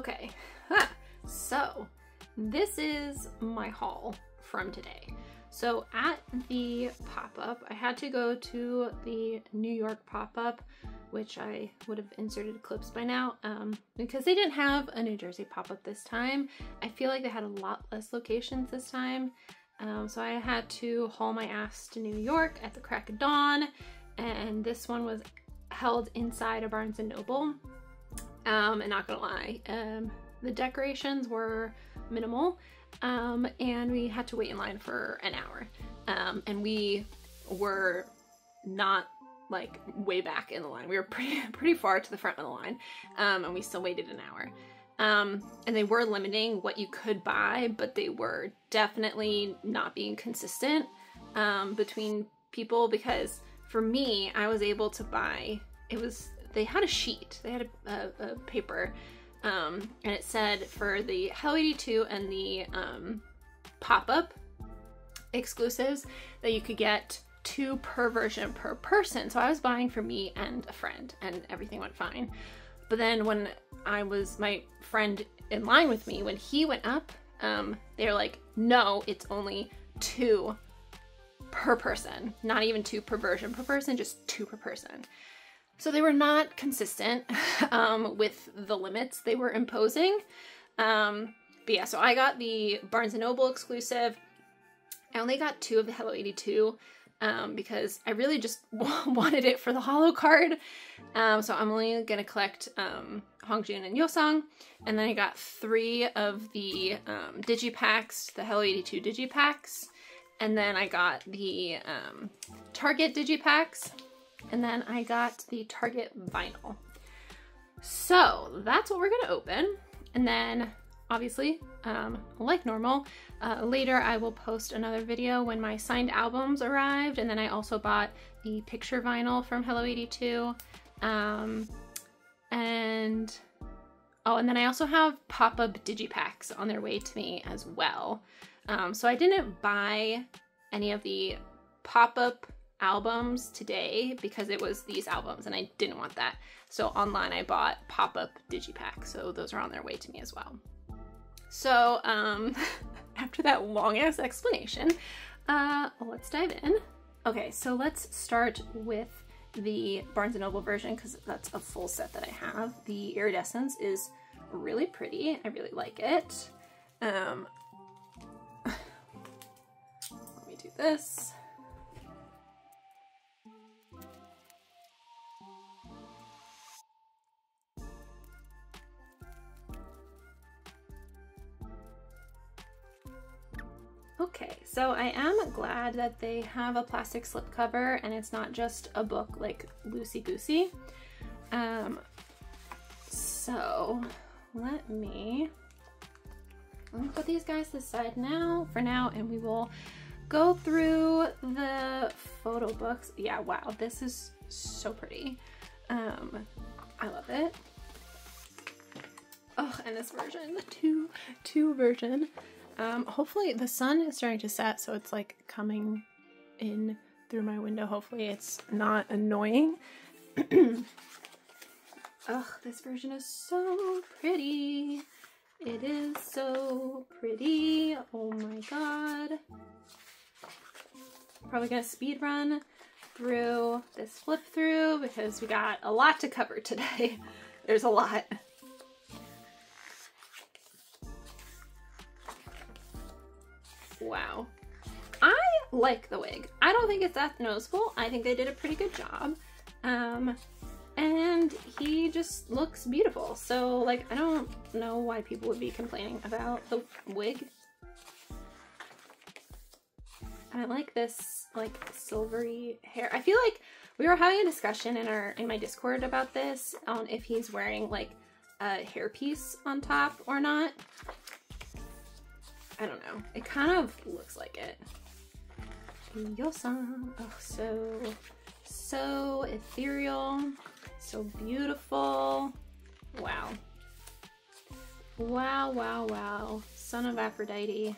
Okay, so this is my haul from today. So at the pop-up, I had to go to the New York pop-up, which I would have inserted clips by now, um, because they didn't have a New Jersey pop-up this time. I feel like they had a lot less locations this time. Um, so I had to haul my ass to New York at the crack of dawn, and this one was held inside a Barnes & Noble. Um, and not gonna lie, um, the decorations were minimal, um, and we had to wait in line for an hour. Um, and we were not like way back in the line. We were pretty pretty far to the front of the line, um, and we still waited an hour. Um, and they were limiting what you could buy, but they were definitely not being consistent um, between people because for me, I was able to buy. It was they had a sheet, they had a, a, a paper um, and it said for the Hello 82 and the um, pop-up exclusives that you could get two per version per person. So I was buying for me and a friend and everything went fine. But then when I was my friend in line with me, when he went up, um, they were like, no, it's only two per person, not even two per version per person, just two per person. So they were not consistent um, with the limits they were imposing. Um, but yeah, so I got the Barnes & Noble exclusive. I only got two of the Hello 82 um, because I really just wanted it for the holo card. Um, so I'm only gonna collect um, Hongjoong and Yeosang. And then I got three of the um, Digipacks, the Hello 82 Digipacks. And then I got the um, Target Digipacks. And then I got the Target vinyl. So that's what we're gonna open. And then obviously, um, like normal, uh, later I will post another video when my signed albums arrived. And then I also bought the picture vinyl from Hello 82. Um, and oh, and then I also have pop-up digipacks on their way to me as well. Um, so I didn't buy any of the pop-up albums today because it was these albums and I didn't want that. So online I bought pop-up digipack. So those are on their way to me as well. So um, after that long ass explanation, uh, let's dive in. Okay, so let's start with the Barnes & Noble version because that's a full set that I have. The iridescence is really pretty. I really like it. Um, let me do this. Okay, so I am glad that they have a plastic slipcover and it's not just a book like loosey-goosey. Um, so let me, put these guys the side now, for now, and we will go through the photo books. Yeah, wow, this is so pretty. Um, I love it. Oh, and this version, the two, two version. Um, hopefully the sun is starting to set, so it's like coming in through my window. Hopefully it's not annoying. Ugh, this version is so pretty. It is so pretty. Oh my god. Probably gonna speed run through this flip through because we got a lot to cover today. There's a lot. Wow. I like the wig. I don't think it's that noticeable. I think they did a pretty good job. Um, and he just looks beautiful. So like, I don't know why people would be complaining about the wig. I like this like silvery hair. I feel like we were having a discussion in our in my Discord about this on if he's wearing like a hairpiece on top or not. I don't know. It kind of looks like it. Yeosang. Oh, so, so ethereal. So beautiful. Wow. Wow, wow, wow. Son of Aphrodite.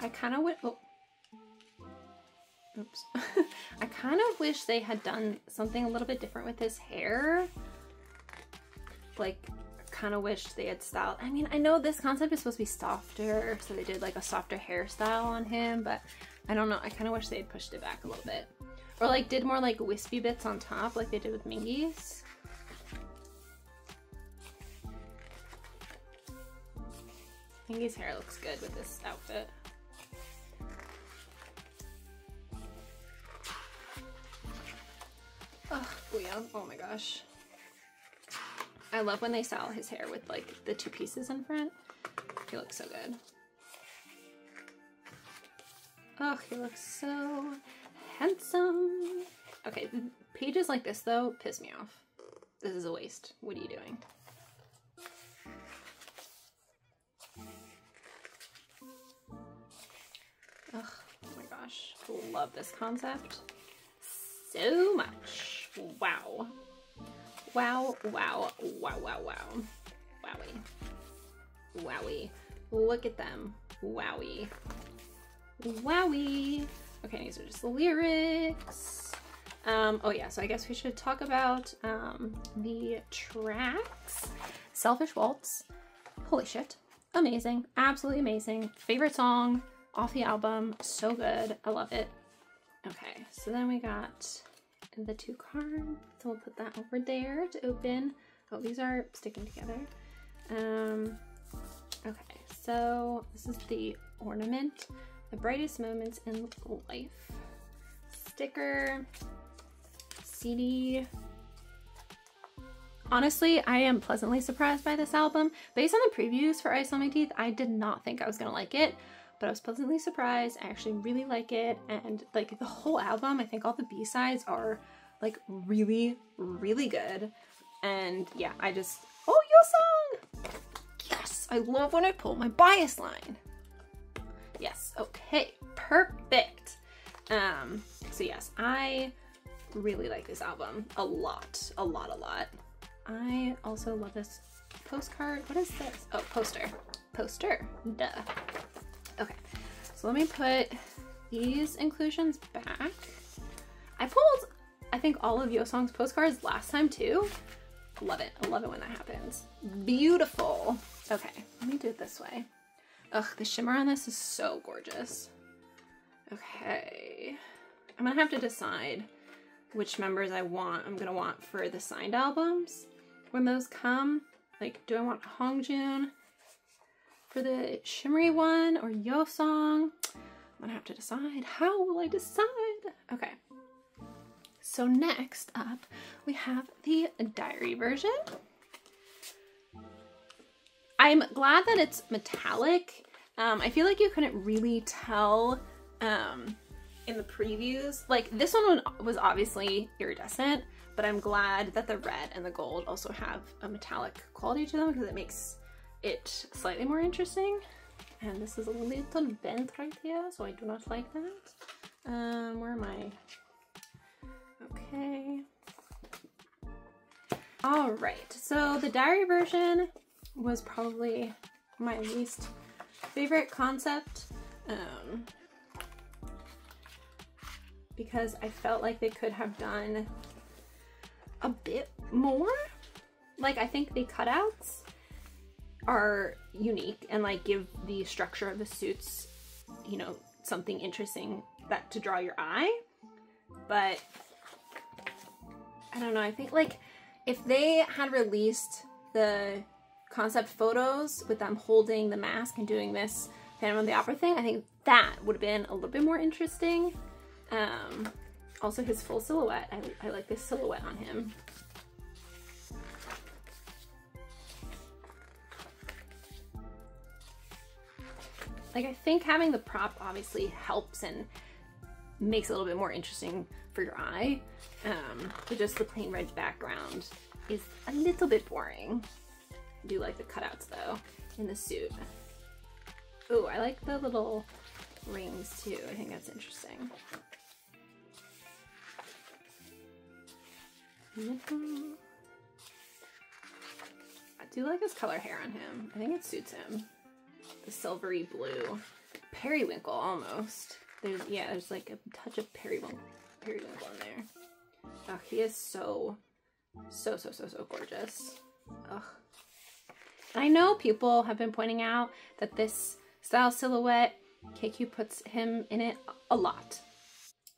I kind of went, oh. Oops. I kind of wish they had done something a little bit different with his hair. Like, kind of wish they had styled. I mean, I know this concept is supposed to be softer, so they did like a softer hairstyle on him, but I don't know. I kind of wish they had pushed it back a little bit. Or like did more like wispy bits on top like they did with Mingi's. Mingi's hair looks good with this outfit. Oh, Booyah. Oh my gosh. I love when they style his hair with like the two pieces in front. He looks so good. Oh, he looks so handsome. Okay, pages like this though piss me off. This is a waste. What are you doing? Ugh, oh my gosh. Love this concept so much. Wow. Wow, wow, wow, wow, wow. Wowie. Wowie. Look at them. Wowie. Wowie. Okay, these are just the lyrics. Um, oh yeah, so I guess we should talk about um, the tracks. Selfish Waltz. Holy shit. Amazing. Absolutely amazing. Favorite song off the album. So good. I love it. Okay, so then we got the two cards. So we'll put that over there to open. Oh, these are sticking together. Um, okay, so this is the ornament, the brightest moments in life. Sticker, CD. Honestly, I am pleasantly surprised by this album. Based on the previews for Ice on My Teeth, I did not think I was gonna like it but I was pleasantly surprised. I actually really like it. And like the whole album, I think all the B-sides are like really, really good. And yeah, I just, oh, your song! Yes, I love when I pull my bias line. Yes, okay, perfect. Um, so yes, I really like this album a lot, a lot, a lot. I also love this postcard. What is this? Oh, poster. Poster. Duh. Okay, so let me put these inclusions back. I pulled, I think, all of Yeosang's postcards last time too. Love it. I love it when that happens. Beautiful. Okay, let me do it this way. Ugh, the shimmer on this is so gorgeous. Okay. I'm gonna have to decide which members I want. I'm gonna want for the signed albums when those come. Like, do I want Hongjoong? For the shimmery one or Yeosang. I'm gonna have to decide. How will I decide? Okay. So next up, we have the diary version. I'm glad that it's metallic. Um, I feel like you couldn't really tell um, in the previews. Like this one was obviously iridescent, but I'm glad that the red and the gold also have a metallic quality to them because it makes it slightly more interesting. And this is a little bent right here, so I do not like that. Um, where am I? Okay. All right, so the diary version was probably my least favorite concept um, because I felt like they could have done a bit more. Like I think the cutouts are unique and like give the structure of the suits, you know, something interesting that to draw your eye. But I don't know, I think like if they had released the concept photos with them holding the mask and doing this Phantom of the Opera thing, I think that would have been a little bit more interesting. Um, also his full silhouette, I, I like this silhouette on him. Like I think having the prop obviously helps and makes it a little bit more interesting for your eye. Um, but just the plain red background is a little bit boring. I do like the cutouts though in the suit. Oh, I like the little rings too. I think that's interesting. I do like his color hair on him. I think it suits him silvery blue. Periwinkle almost. There's yeah, there's like a touch of periwinkle, periwinkle in there. Oh, he is so, so so so so gorgeous. Ugh. I know people have been pointing out that this style silhouette, KQ puts him in it a lot.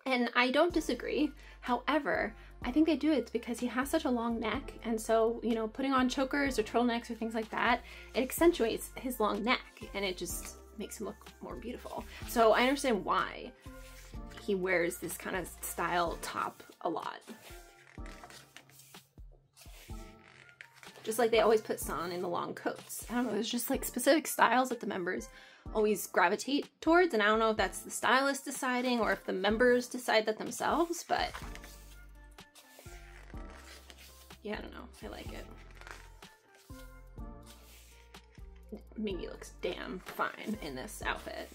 And I don't disagree. However, I think they do it because he has such a long neck. And so, you know, putting on chokers or turtlenecks or things like that, it accentuates his long neck and it just makes him look more beautiful. So I understand why he wears this kind of style top a lot. Just like they always put San in the long coats. I don't know, there's just like specific styles that the members always gravitate towards. And I don't know if that's the stylist deciding or if the members decide that themselves, but yeah, I don't know. I like it. Mingi looks damn fine in this outfit.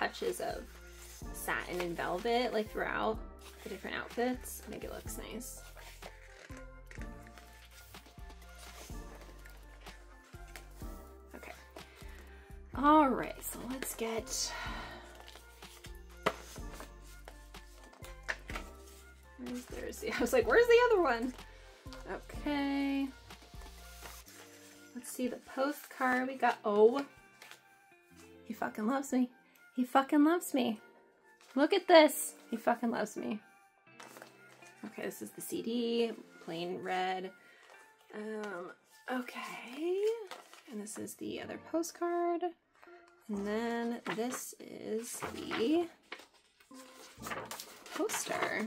Touches of satin and velvet like throughout the different outfits. I think it looks nice. Okay. All right, so let's get Where's theirs? I was like, where's the other one? Okay. Let's see the postcard. We got, oh, he fucking loves me. He fucking loves me. Look at this. He fucking loves me. Okay, this is the CD, plain red. Um, okay. And this is the other postcard. And then this is the poster.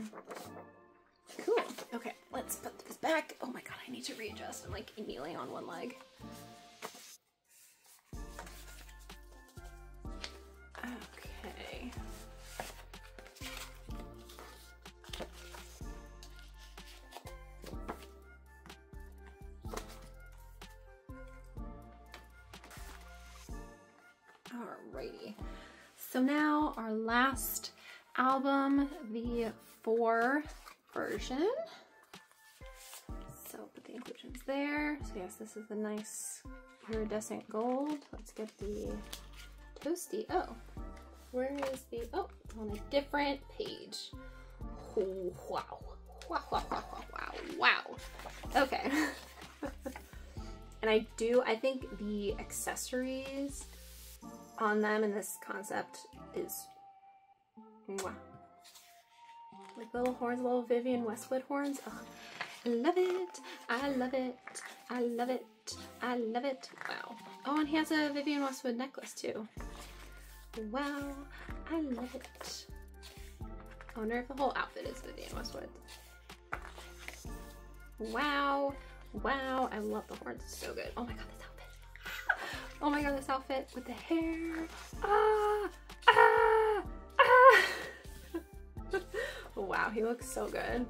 Cool. Okay, let's put this back. Oh my god, I need to readjust. I'm like kneeling on one leg. Our last album, the four version. So put the inclusions there. So yes, this is the nice iridescent gold. Let's get the toasty. Oh, where is the, oh, on a different page. Oh, wow. Wow, wow, wow, wow, wow, wow. Okay. and I do, I think the accessories on them in this concept is mwah. like little horns, little Vivienne Westwood horns. Oh, I love it. I love it. I love it. I love it. Wow. Oh, and he has a Vivienne Westwood necklace too. Wow. I love it. I wonder if the whole outfit is Vivienne Westwood. Wow. Wow. I love the horns. It's so good. Oh my god, this outfit. Oh my god, this outfit with the hair. Ah, ah. Wow, he looks so good.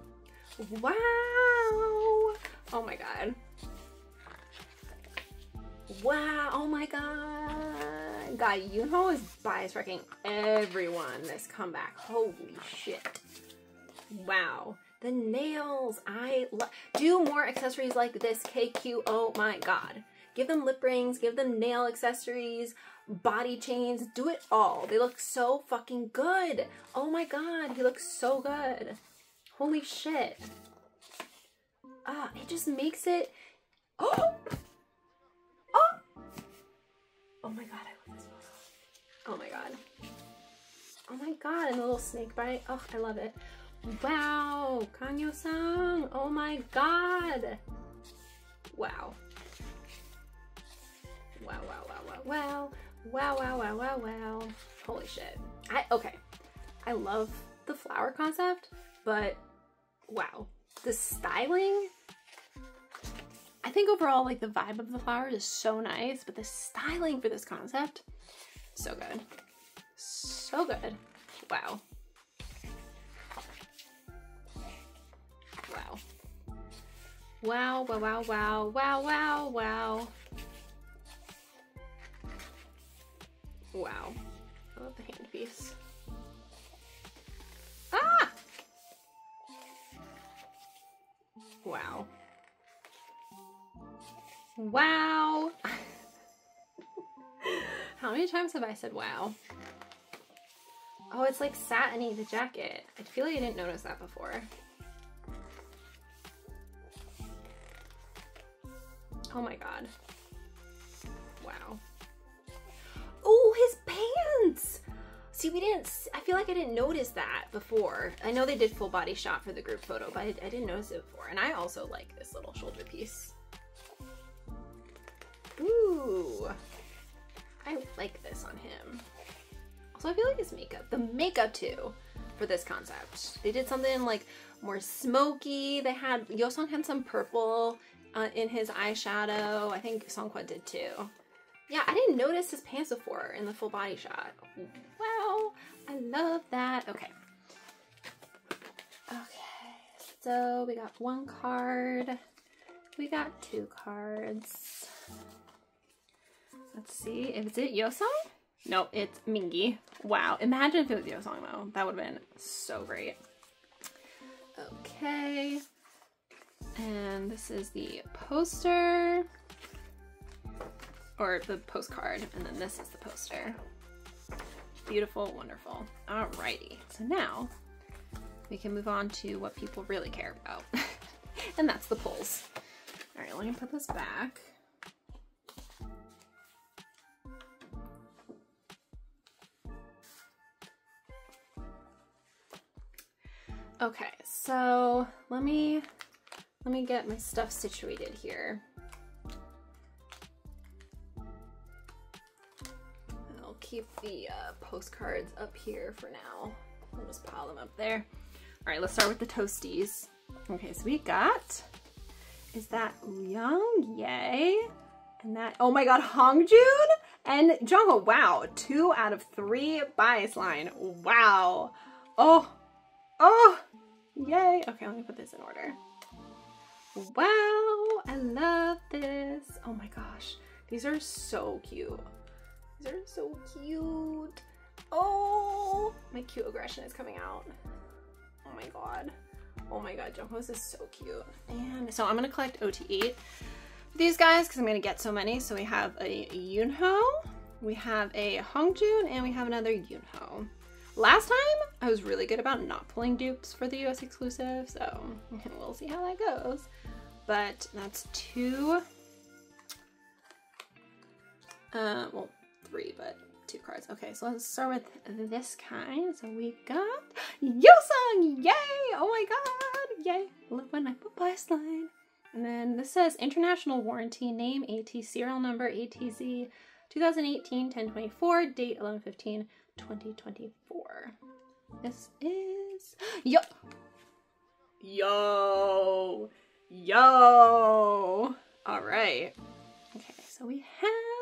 Wow. Oh my god. Wow, oh my god. God, know is bias wrecking everyone this comeback. Holy shit. Wow. The nails. I love. Do more accessories like this, KQ. Oh my god. Give them lip rings, give them nail accessories, body chains, do it all. They look so fucking good. Oh my god, he looks so good. Holy shit. Ah, it just makes it. Oh! Oh! Oh my god, I love this photo. Oh my god. Oh my god, and the little snake bite. Oh, I love it. Wow, Kanyo-san. Oh my god. Wow. Wow, wow, wow, wow, wow. Wow, wow, wow, wow, wow. Holy shit. I, okay. I love the flower concept, but wow. The styling, I think overall, like the vibe of the flowers is so nice, but the styling for this concept, so good. So good. Wow. Wow, wow, wow, wow, wow, wow, wow. Wow. I love the hand piece. Ah! Wow. Wow. How many times have I said wow? Oh, it's like satiny, the jacket. I feel like I didn't notice that before. Oh my god. See, we didn't, I feel like I didn't notice that before. I know they did full body shot for the group photo, but I, I didn't notice it before. And I also like this little shoulder piece. Ooh. I like this on him. Also, I feel like his makeup, the makeup too, for this concept. They did something like more smoky. They had, Yeosang had some purple uh, in his eyeshadow. I think Seonghwa did too. Yeah, I didn't notice his pants before in the full body shot. Wow, I love that. Okay. Okay, so we got one card. We got two cards. Let's see, is it Yeosang? No, it's Mingi. Wow, imagine if it was Yeosang though. That would have been so great. Okay. And this is the poster. Or the postcard. And then this is the poster. Beautiful, wonderful. Alrighty. So now we can move on to what people really care about. and that's the polls. Alright, let me put this back. Okay, so let me let me get my stuff situated here. Keep the uh, postcards up here for now. I'll just pile them up there. All right, let's start with the toasties. Okay, so we got, is that Young Yay? And that, oh my God, Hongjoong and Jongho. Wow, two out of three bias line. Wow. Oh, oh, yay. Okay, let me put this in order. Wow, I love this. Oh my gosh, these are so cute. These are so cute. Oh, my cute aggression is coming out. Oh my god. Oh my god, Jongho's is so cute. And so I'm gonna collect OT8 these guys because I'm gonna get so many. So we have a Yunho, we have a Hongjoong, and we have another Yunho. Last time, I was really good about not pulling dupes for the US exclusive, so we'll see how that goes. But that's two, uh, well, three, but two cards. Okay, so let's start with this kind. So we got Yeosang! Yay! Oh my god! Yay! When I put bias line. And then this says International Warranty Name AT Serial Number ATZ 2018 1024 Date 11 15 2024. This is yo yo yo. All right. Okay, so we have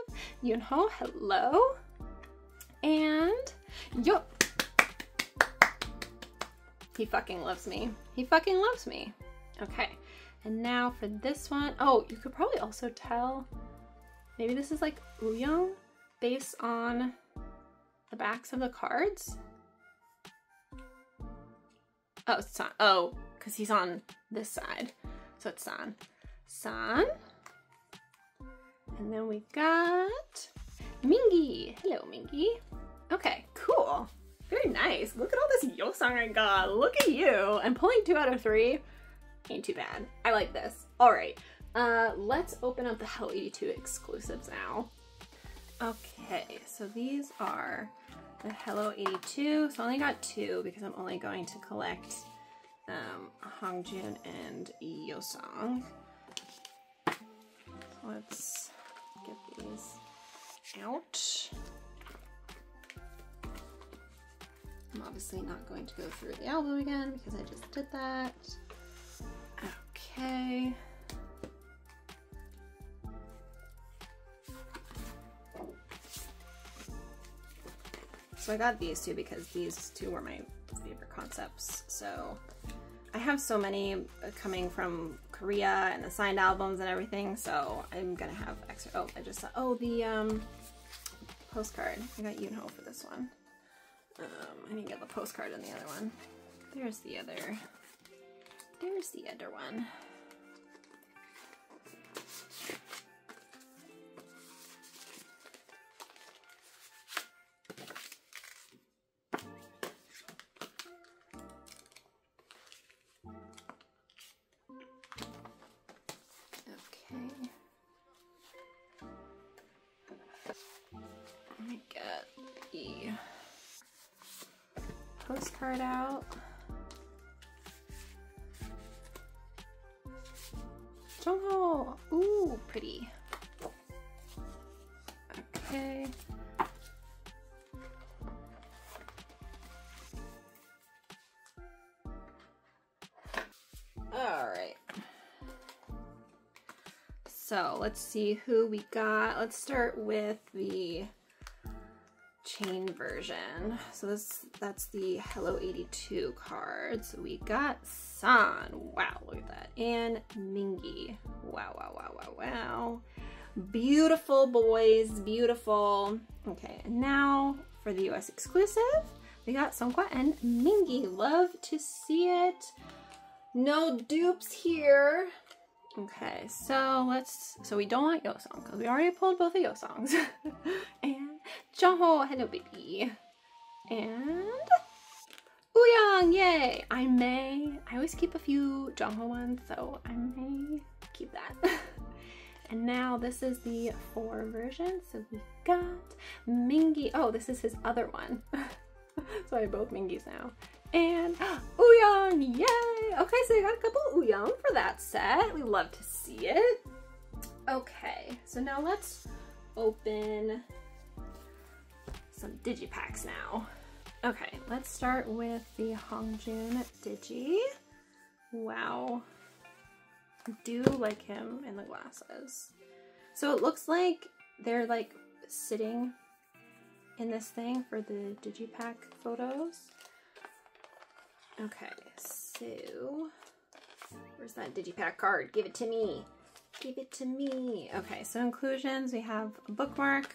Yunho. Hello, and yo. He fucking loves me. He fucking loves me. Okay, and now for this one. Oh, you could probably also tell. Maybe this is like Wooyoung based on the backs of the cards. Oh, San. Oh, because he's on this side. So it's San. San. And then we got Mingi. Hello, Mingi. Okay, cool. Very nice. Look at all this Yeosang I got. Look at you. I'm pulling two out of three. Ain't too bad. I like this. All right. Uh, let's open up the Hello 82 exclusives now. Okay, so these are the Hello 82. So I only got two because I'm only going to collect um, Hongjoong and Yeosang. So let's get these out. I'm obviously not going to go through the album again because I just did that. Okay. So I got these two because these two were my favorite concepts. So I have so many coming from Korea and the signed albums and everything, so I'm gonna have extra. Oh, I just saw. Oh, the um, postcard. I got Yunho for this one. Um, I need to get the postcard in the other one. There's the other. There's the other one. So let's see who we got. Let's start with the chain version. So this that's the Hello 82 card. So we got San. Wow, look at that. And Mingi. Wow, wow, wow, wow, wow. Beautiful boys, beautiful. Okay, and now for the US exclusive, we got Seonghwa and Mingi. Love to see it. No dupes here. Okay, so let's, so we don't want Yeosang because we already pulled both of Yeosangs. and Jongho, hello baby. And Wooyoung, yay! I may, I always keep a few Jongho ones, so I may keep that. and now this is the four version. So we got Mingi. Oh, this is his other one. so I have both Mingis now and Wooyoung, yay! Okay, so you got a couple Wooyoung for that set. We love to see it. Okay, so now let's open some digipacks now. Okay, let's start with the Hongjoong Digi. Wow. I do like him in the glasses. So it looks like they're like sitting in this thing for the digipack photos. Okay, so where's that digipack card? Give it to me. Give it to me. Okay, so inclusions, we have a bookmark,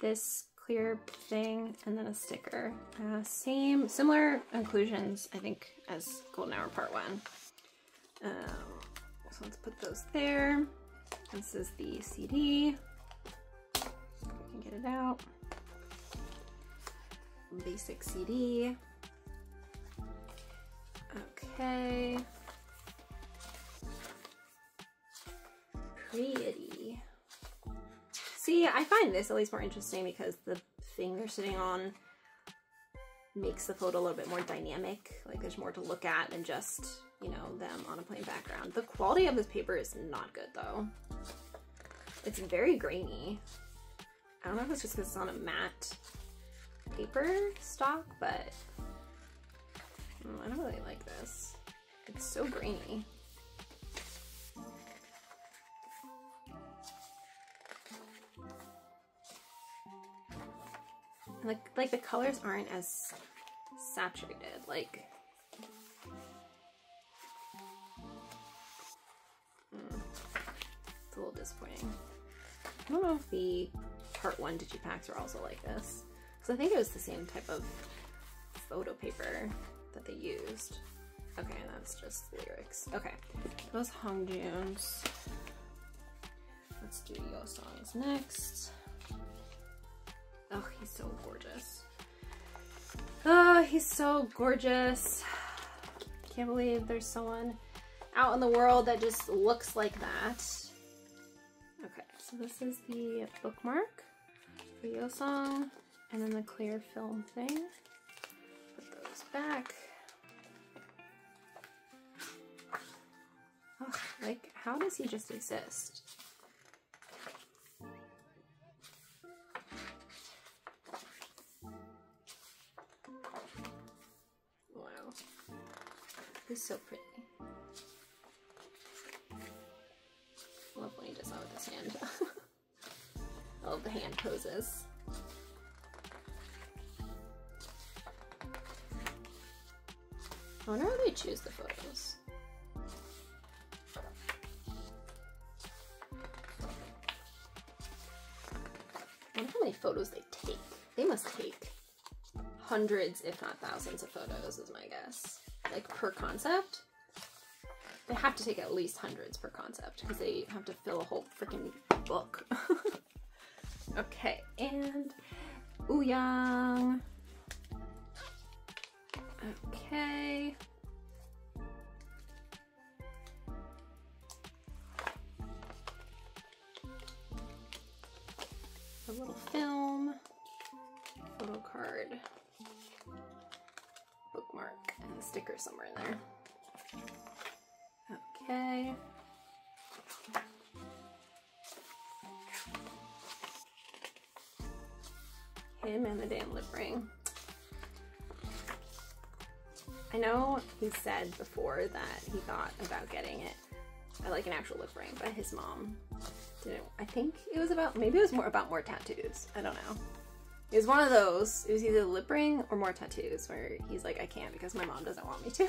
this clear thing, and then a sticker. Uh, same, similar inclusions, I think, as Golden Hour Part 1. Um, so let's put those there. This is the CD. we can get it out. Basic CD. Okay. Pretty. See, I find this at least more interesting because the thing they're sitting on makes the photo a little bit more dynamic. Like there's more to look at than just, you know, them on a plain background. The quality of this paper is not good though. It's very grainy. I don't know if it's just because it's on a matte paper stock, but I don't really like this. It's so grainy. Like, like the colors aren't as saturated, like... Mm, it's a little disappointing. I don't know if the part one digipacks are also like this. Because I think it was the same type of photo paper that they used. Okay, that's just lyrics. Okay, those Hongjoongs. Let's do Yeosang's next. Oh, he's so gorgeous. Oh, he's so gorgeous. Can't believe there's someone out in the world that just looks like that. Okay, so this is the bookmark for Yeosang, and then the clear film thing. Back. Like, how does he just exist? Wow. He's so pretty. Love when he does that with his hand. I love the hand poses. Oh, I wonder how they choose the photos. I wonder how many photos they take. They must take hundreds, if not thousands, of photos, is my guess. Like per concept. They have to take at least hundreds per concept because they have to fill a whole freaking book. okay, and Wooyoung. Okay. A little film, photo card, bookmark, and sticker somewhere in there. Okay. Him and the damn lip ring. I know he said before that he thought about getting it, uh, like an actual lip ring, but his mom didn't. I think it was about, maybe it was more about more tattoos. I don't know. It was one of those. It was either lip ring or more tattoos where he's like, I can't because my mom doesn't want me to.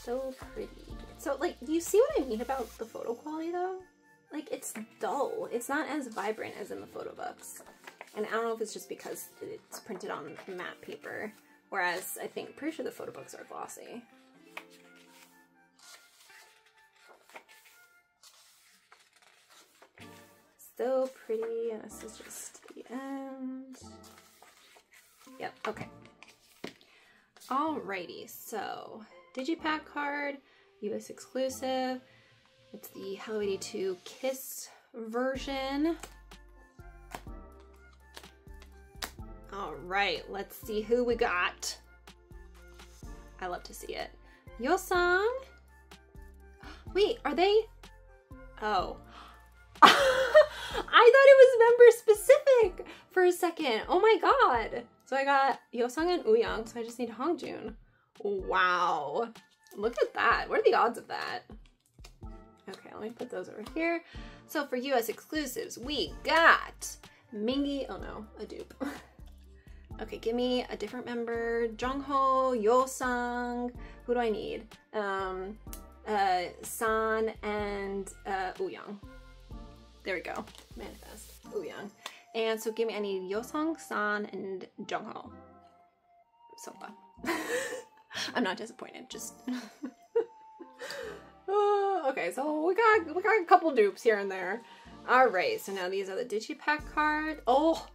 so pretty. So like, do you see what I mean about the photo quality though? Like it's dull. It's not as vibrant as in the photo books. And I don't know if it's just because it's printed on matte paper, whereas I think, pretty sure the photo books are glossy. So pretty, and this is just the end. Yep, okay. Alrighty, so Digipack card, US exclusive. It's the Hello 82 Kiss version. All right, let's see who we got. I love to see it. Yeosang. Wait, are they? Oh. I thought it was member specific for a second. Oh my god. So I got Yeosang and Wooyoung, so I just need Hongjoong. Wow. Look at that. What are the odds of that? Okay, let me put those over here. So for US exclusives, we got Mingi. Oh no, a dupe. okay, give me a different member. Jongho, Yeosang. Who do I need? Um, uh, San and uh, Wooyoung. There we go. Manifest. Wooyoung. And so give me, I need Yeosang, San, and Jongho. So fun. I'm not disappointed, just okay, so we got we got a couple dupes here and there. Alright, so now these are the Digipack card. Oh!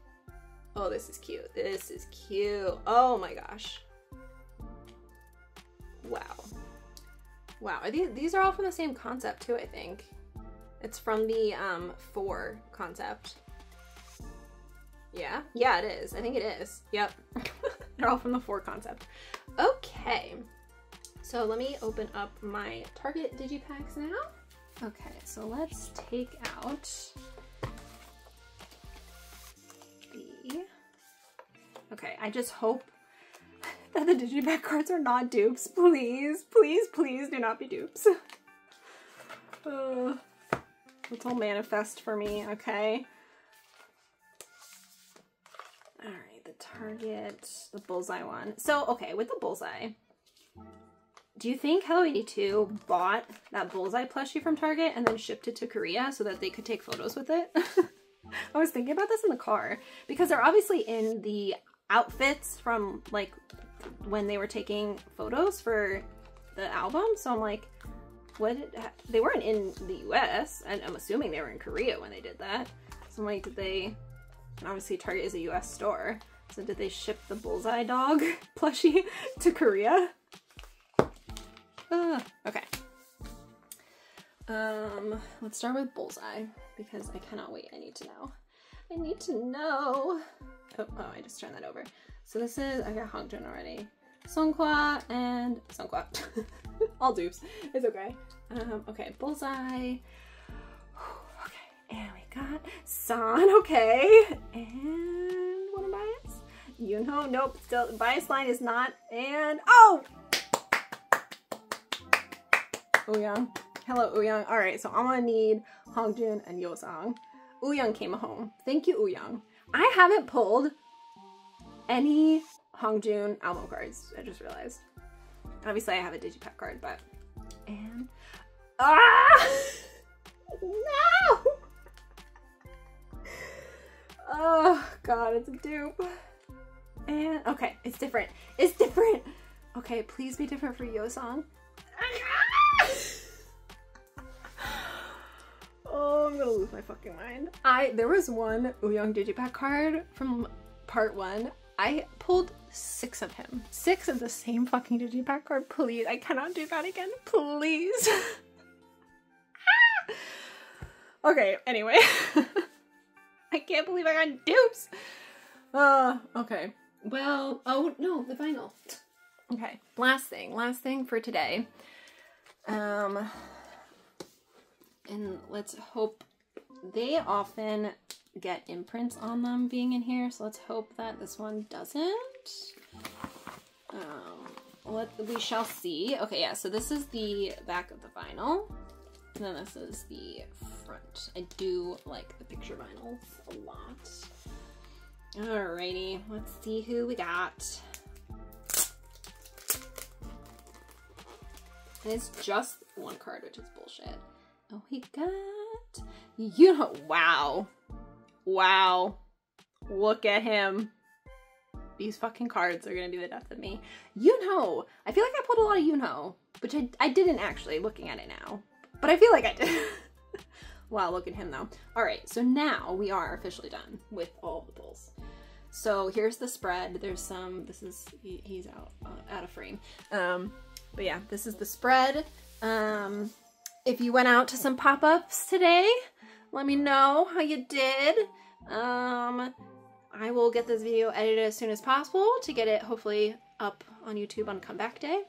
Oh, this is cute. This is cute. Oh my gosh. Wow. Wow. Are these these are all from the same concept too, I think. It's from the um four concept. Yeah? Yeah, it is. I think it is. Yep. They're all from the four concept. Okay. So let me open up my Target Digipacks now. Okay, so let's take out the... Okay, I just hope that the Digipack cards are not dupes. Please, please, please do not be dupes. uh, let's all manifest for me, okay? Alright, the Target, the Bullseye one. So, okay, with the Bullseye, do you think Hello 82 bought that Bullseye plushie from Target and then shipped it to Korea so that they could take photos with it? I was thinking about this in the car because they're obviously in the outfits from like when they were taking photos for the album. So I'm like, what? They weren't in the US and I'm assuming they were in Korea when they did that. So I'm like, did they, and obviously Target is a US store. So did they ship the Bullseye dog plushie to Korea? Okay. Um, let's start with Bullseye because I cannot wait. I need to know. I need to know. Oh, oh, I just turned that over. So this is, I got Hongjoong already. Seonghwa and Seonghwa. All dupes. It's okay. Um, okay, Bullseye. Okay, and we got San, okay. And what am bias? You know, nope, still, bias line is not, and, oh! Wooyoung. Hello, Wooyoung. All right, so I'm gonna need Hongjoong and Yeosang. Wooyoung came home. Thank you, Wooyoung. I haven't pulled any Hongjoong Almo cards. I just realized. Obviously, I have a Digipack card, but and ah no. Oh god, it's a dupe. And okay, it's different. It's different. Okay, please be different for Yeosang. oh, I'm gonna lose my fucking mind. I there was one Wooyoung Digipack card from part one. I pulled six of him. Six of the same fucking Digipack card. Please, I cannot do that again. Please. okay, anyway. I can't believe I got dupes. Uh, okay. Well, oh no, the vinyl. Okay, last thing, last thing for today. Um, and let's hope they often get imprints on them being in here, so let's hope that this one doesn't. Um, what we shall see. Okay, yeah, so this is the back of the vinyl. And then this is the front. I do like the picture vinyls a lot. Alrighty, let's see who we got. And it's just one card, which is bullshit. Oh, he got, you know, wow. Wow. Look at him. These fucking cards are gonna be the death of me. You know, I feel like I pulled a lot of Yunho, which I, I didn't actually looking at it now, but I feel like I did. wow, look at him though. All right, so now we are officially done with all the pulls. So here's the spread. There's some, this is, he, he's out, uh, out of frame. Um, but yeah, this is the spread. Um, if you went out to some pop-ups today, let me know how you did. Um, I will get this video edited as soon as possible to get it hopefully up on YouTube on comeback day.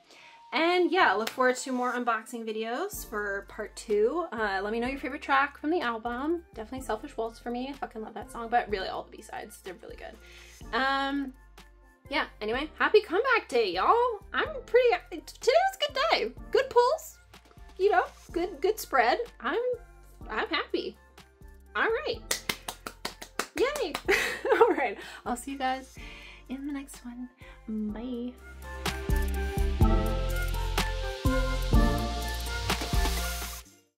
And yeah, look forward to more unboxing videos for part two. Uh, let me know your favorite track from the album. Definitely Selfish Waltz for me. I fucking love that song, but really all the B-sides. They're really good. Um, yeah, anyway, happy comeback day, y'all. I'm pretty, today was a good day. Good pulls, you know, good, good spread. I'm, I'm happy. All right. Yay. all right. I'll see you guys in the next one. Bye.